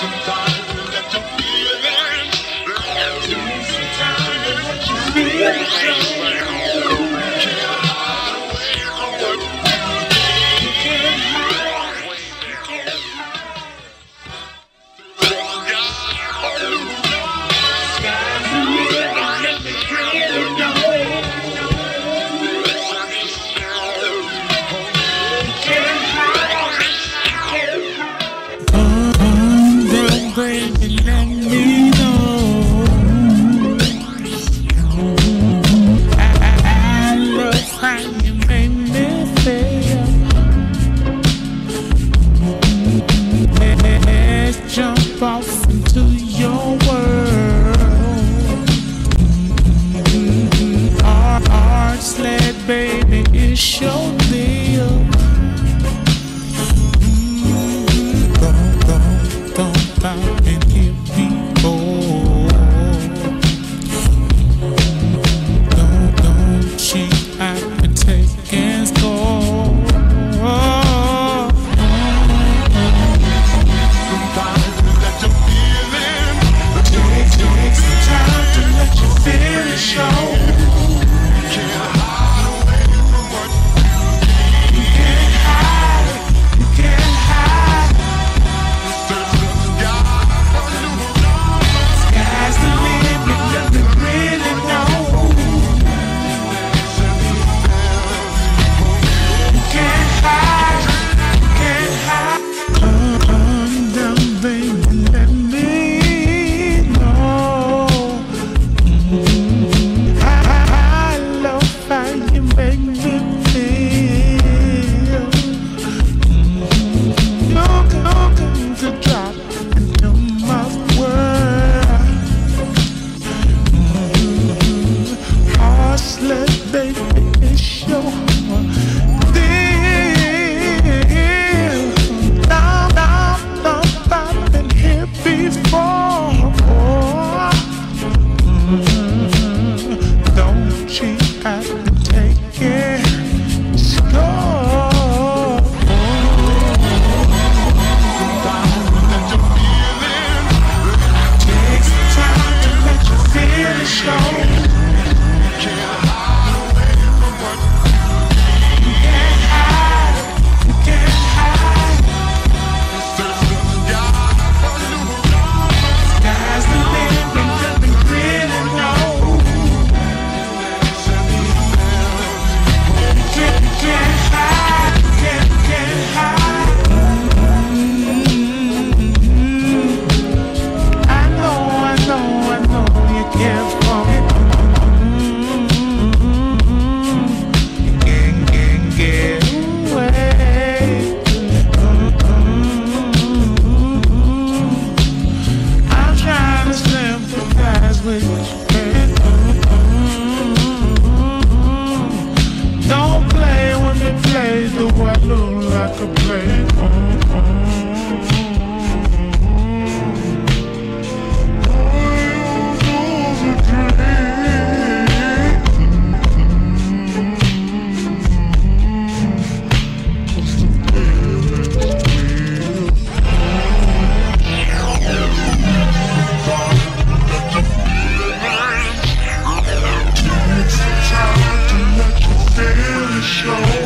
Sometimes cross into your world. Mm -hmm. Our, our sled, baby, is your Bye. when show.